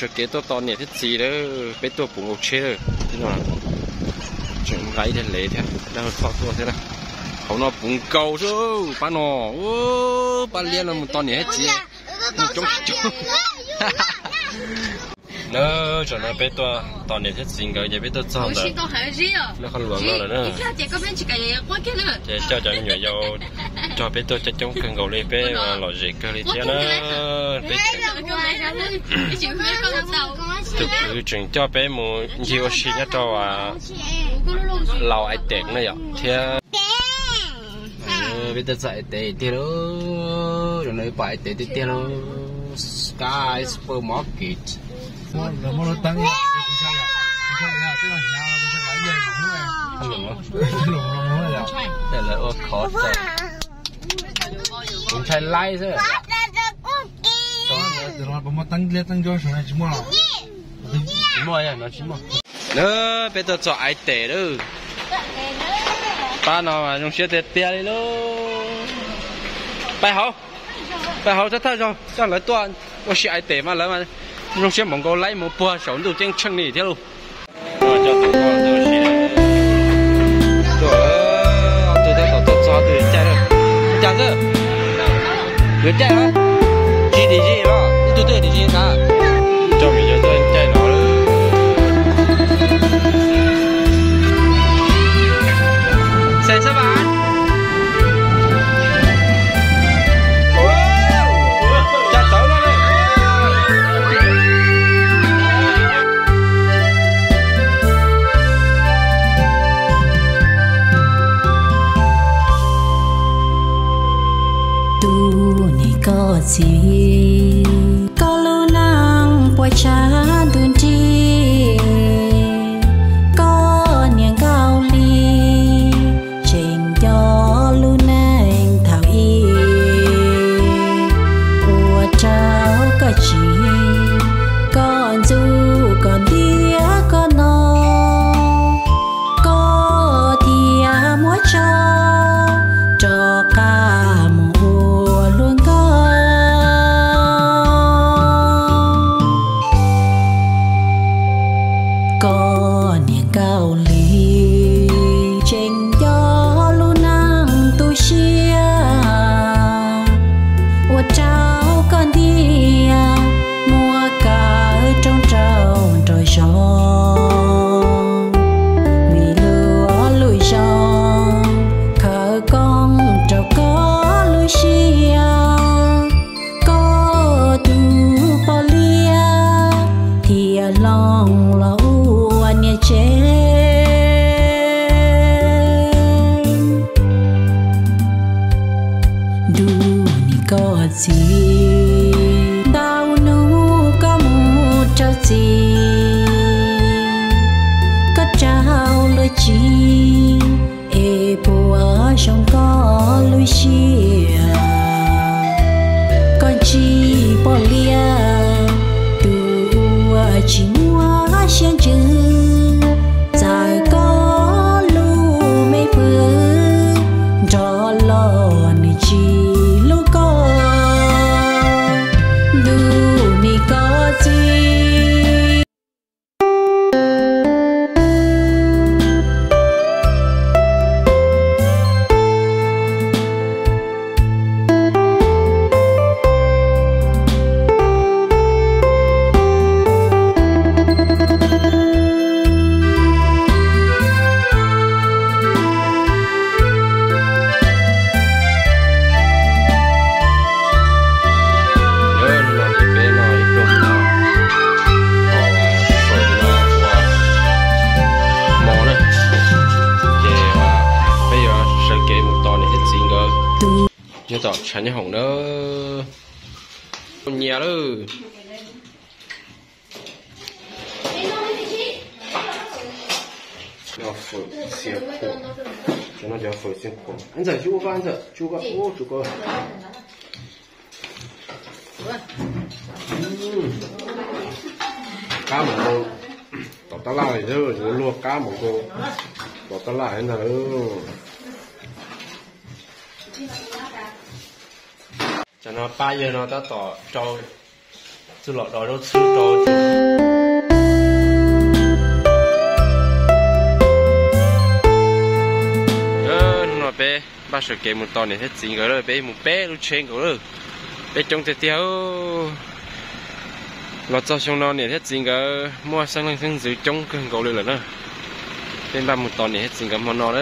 sự kế tôi to này thiết gì đó bé tôi cũng ok rồi thế nào chuyện lấy thế lệ thế. Đang khó thua thế nào không nó cũng cầu chứ ba nó ô ba liên là một to này hết gì một chút nó cho nó bé tôi to này hết gì cái bé tôi xong rồi nó không luận nữa nữa. Để cho cho nhiều dâu cho bé tôi cho chúng cần gầu lên bé mà lò gì cơ lên thế nó. bé từ từ chuyện cho bé một nhiều sự nhất cho à. Lò ai tẹt nữa vậy thế bây giờ dạy tẹt đi đó rồi nói bài tẹt đi đó Sky Supermarket rồi mua tăng ya cũng sao ya cũng sao ya tức là nhà là cũng sẽ lấy về cũng rồi không được không lùng lùng nữa ya đây là ô khó rồi cũng thay like thôi rồi rồi mua tăng lên tăng cho số này chỉ mua nào chỉ mua ya nó chỉ mua nữa bây giờ cho ai tẹt đó ba nó mà dùng xe tẹt tẹt đi luôn bài hậu bài hậu rất thay rồi cho lại toàn 我是爱得嘛，来嘛， lúc xem bọn cô lấy một bữa sống tôi chân chân này thế luôn Được chưa? Chị thì chị đó, tôi tôi thì chị sao? Gì có gì? Đau nu có một cho gì? Có trao lời chi? chả nhớ hỏng nữa nhà đó要粉先破，就那叫粉先破。安仔，煮个安仔，煮个哦，煮个。cá mồng cô tọt tá la này chứ rồi luộc cá mồng cô tọt tá la này nữa cho nó ba giờ nó ta tỏ trâu chú lọ đó nó chú đó nó bé ba sợ kể một tòn này hết gì rồi bé một bé lúc trên rồi bé trong tiếp theo nó cho xong nó này hết gì rồi mua sang lên sang dưới trong cái gấu lên nữa bên ba một tòn này hết gì rồi mà nó đó